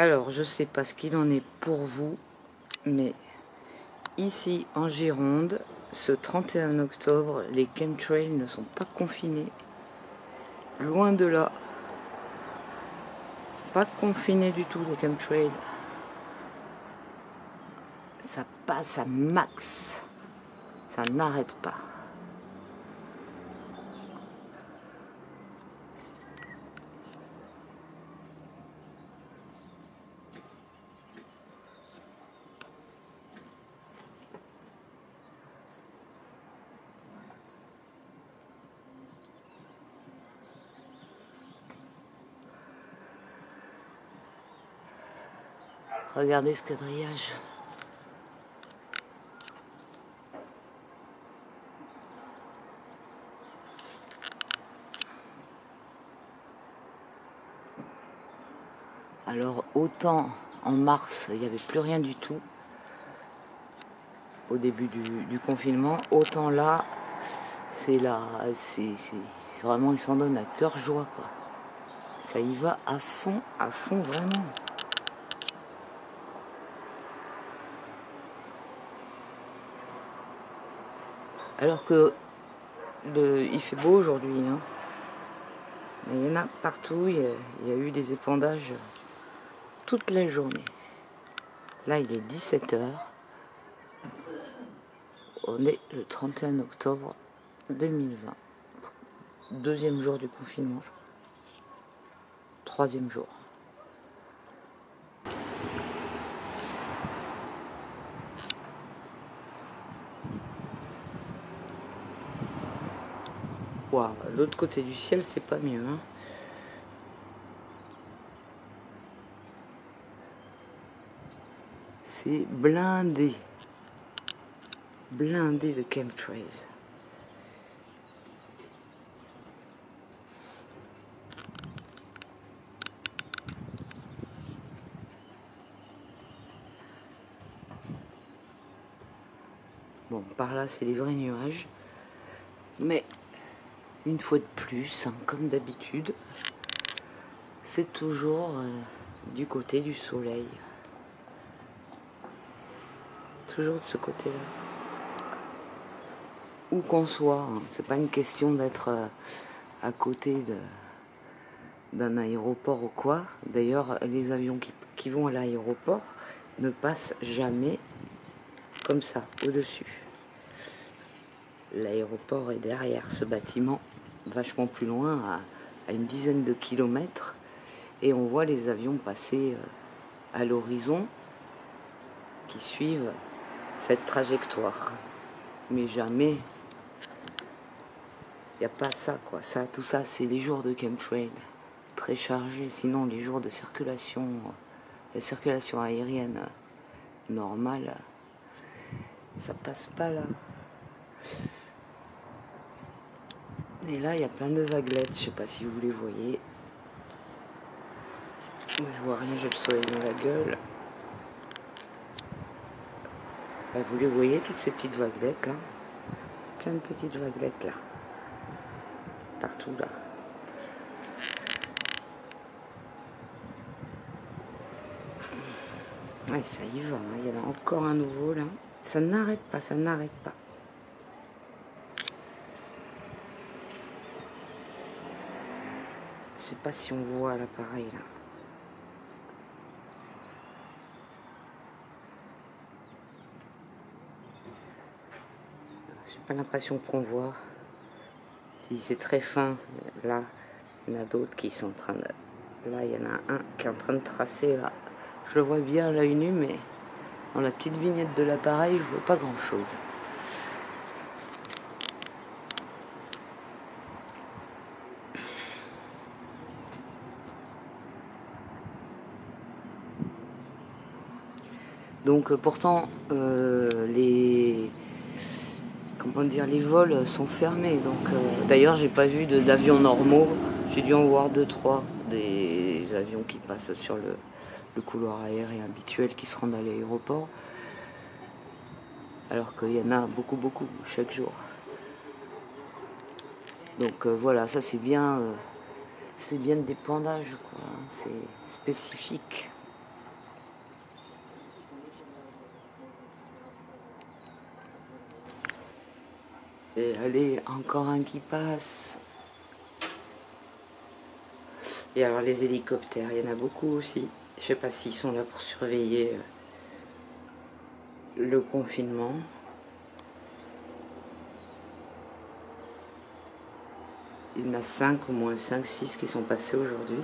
Alors, je sais pas ce qu'il en est pour vous, mais ici en Gironde, ce 31 octobre, les chemtrails ne sont pas confinés. Loin de là. Pas confinés du tout les chemtrails. Ça passe à max. Ça n'arrête pas. Regardez ce quadrillage. Alors autant en mars, il n'y avait plus rien du tout au début du, confinement, autant là, c'est là, c'est vraiment, ils s'en donnent à cœur joie, quoi. Ça y va à fond, à fond, vraiment. Alors que il fait beau aujourd'hui. Hein. Mais il y en a partout, il y a, eu des épandages toute la journée. Là, il est 17h. On est le 31 octobre 2020. Deuxième jour du confinement, je crois. Troisième jour. L'autre côté du ciel, c'est pas mieux. Hein. C'est blindé. Blindé de chemtrails. Bon, par là, c'est des vrais nuages. Mais une fois de plus, hein, comme d'habitude, c'est toujours euh, du côté du soleil. Toujours de ce côté-là. Où qu'on soit, hein, c'est pas une question d'être euh, à côté d'un aéroport ou quoi. D'ailleurs, les avions qui vont à l'aéroport ne passent jamais comme ça, au-dessus. L'aéroport est derrière ce bâtiment vachement plus loin, à, une dizaine de kilomètres, et on voit les avions passer euh, à l'horizon qui suivent cette trajectoire. Mais jamais, il n'y a pas ça, quoi. Ça, tout ça, c'est les jours de chemtrail, très chargés. Sinon, les jours de circulation, la circulation aérienne normale, ça passe pas là. Et là, il y a plein de vaguelettes. Je sais pas si vous les voyez. Moi, je vois rien, j'ai le soleil dans la gueule. Bah, vous les voyez, toutes ces petites vaguelettes là? Plein de petites vaguelettes là. Partout là. Ouais, ça y va, hein. il y en a encore un nouveau là. Ça n'arrête pas, ça n'arrête pas. Sais pas si on voit l'appareil là. J'ai pas l'impression qu'on voit. Si c'est très fin, là, il y en a d'autres qui sont en train de. Là, il y en a un qui est en train de tracer là. Je le vois bien à l'œil nu, mais dans la petite vignette de l'appareil, je vois pas grand chose. Donc euh, pourtant, euh, les comment dire, les vols sont fermés. Donc euh, d'ailleurs, j'ai pas vu d'avions normaux. J'ai dû en voir deux, trois des avions qui passent sur le, couloir aérien habituel qui se rendent à l'aéroport. Alors qu'il y en a beaucoup, beaucoup chaque jour. Donc voilà, ça c'est bien, c'est bien de dépendage, quoi. C'est spécifique. Et allez, encore un qui passe. Et alors les hélicoptères, il y en a beaucoup aussi. Je sais pas s'ils sont là pour surveiller euh, le confinement. Il y en a 5 au moins 5, 6 qui sont passés aujourd'hui.